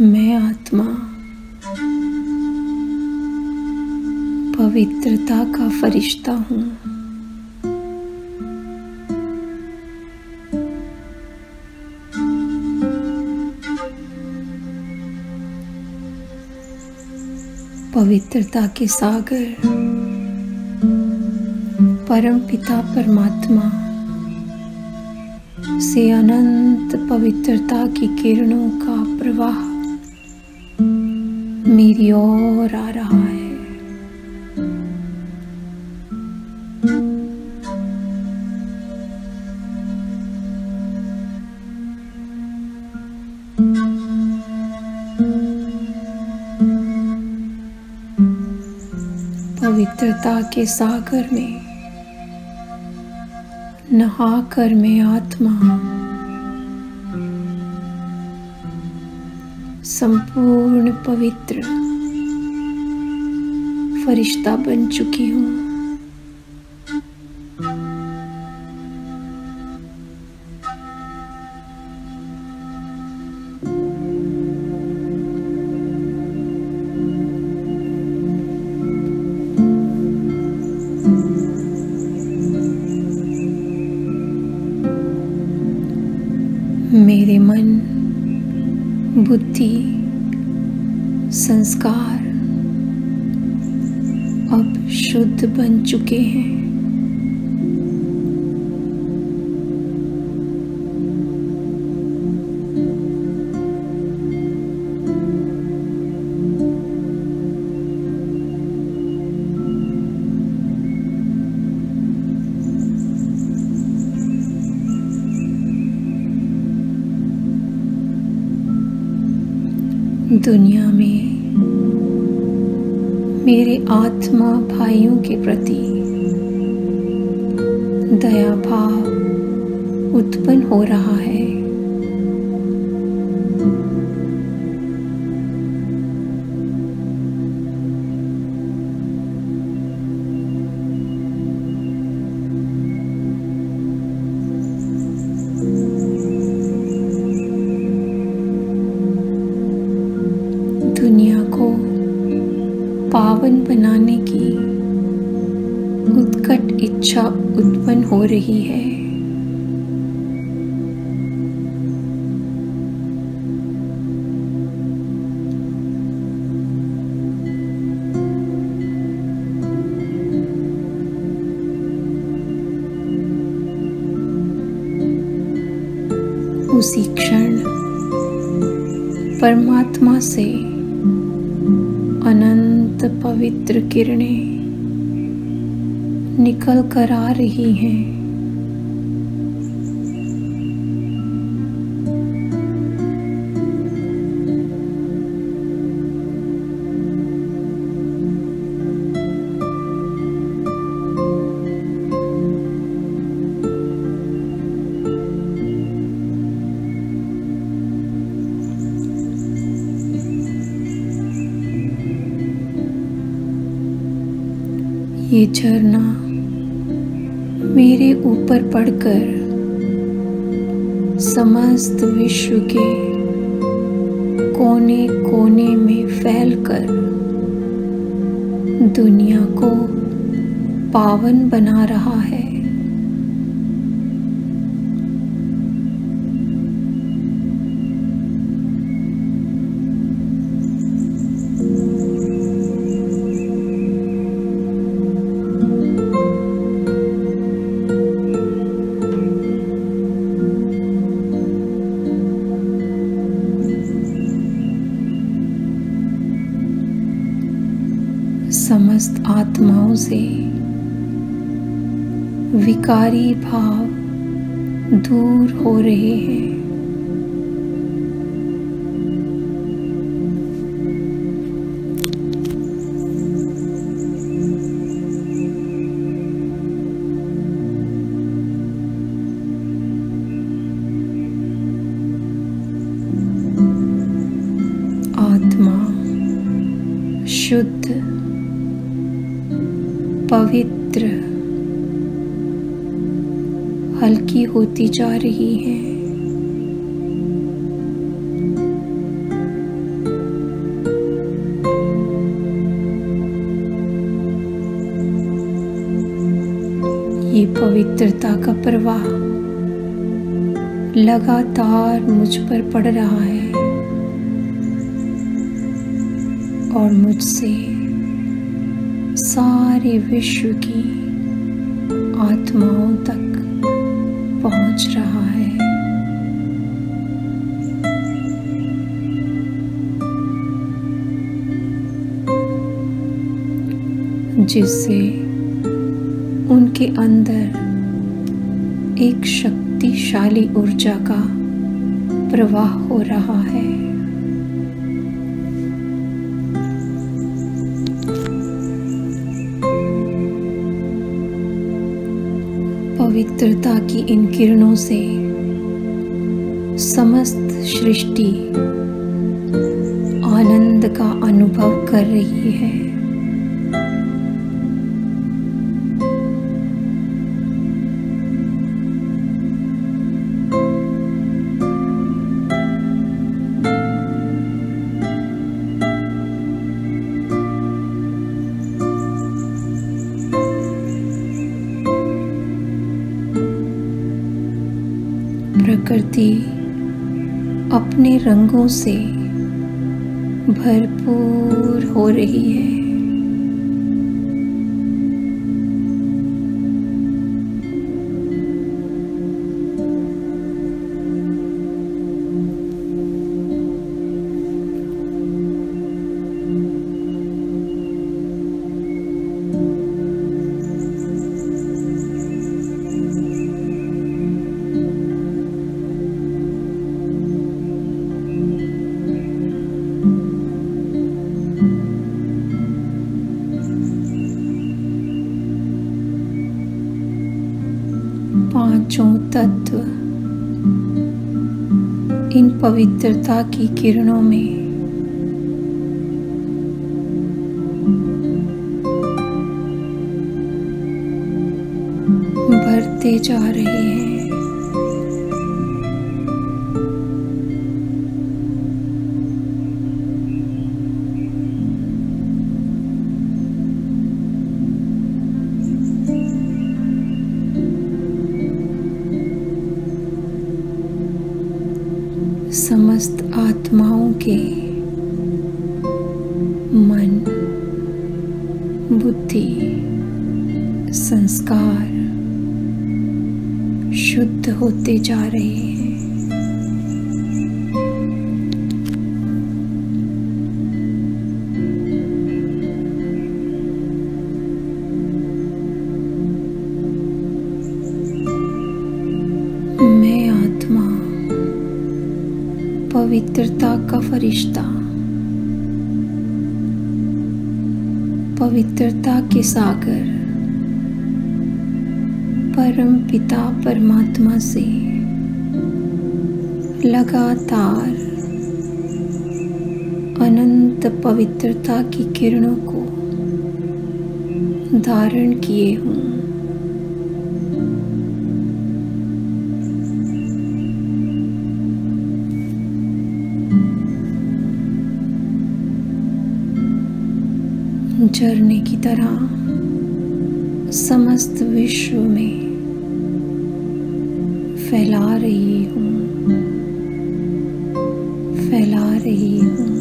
मैं आत्मा। पवित्रता का फरिश्ता हूँ। पवित्रता के सागर। परम पिता परमात्मा। से अनंत पवित्रता की किरणों का प्रवाह। मेरी ओर आ रहा है। पवित्रता के सागर में नहाकर मैं आत्मा संपूर्ण पवित्र फरिश्ता बन चुकी हूँ। अब शुद्ध बन चुके हैं। आत्मा भाइयों के प्रति दया भाव उत्पन्न हो रहा है। इच्छा उत्पन्न हो रही है। उसी क्षण परमात्मा से अनंत पवित्र किरणें निकल कर आ रही हैं। ये झरना ऊपर पढ़कर समस्त विश्व के कोने कोने में फैलकर दुनिया को पावन बना रहा है। समस्त आत्माओं से विकारी भाव दूर हो रहे हैं। शुद्ध पवित्र, हल्की होती जा रही है। ये पवित्रता का प्रवाह लगातार मुझ पर पड़ रहा है और मुझसे सारे विश्व की आत्माओं तक पहुँच रहा है। जिससे उनके अंदर एक शक्तिशाली ऊर्जा का प्रवाह हो रहा है। पवित्रता की इन किरणों से समस्त सृष्टि आनंद का अनुभव कर रही है। प्रकृति अपने रंगों से भरपूर हो रही है। पवित्रता की किरणों में। भरते जा रहे हैं। शुद्ध होते जा रहे हैं। मैं आत्मा पवित्रता का फरिश्ता। पवित्रता के सागर। परम पिता परमात्मा से लगातार अनंत पवित्रता की किरणों को धारण किए हूँ। झरने की तरह समस्त विश्व में फैला रही हूँ। फैला रही हूँ।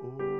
Oh.